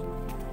Bye.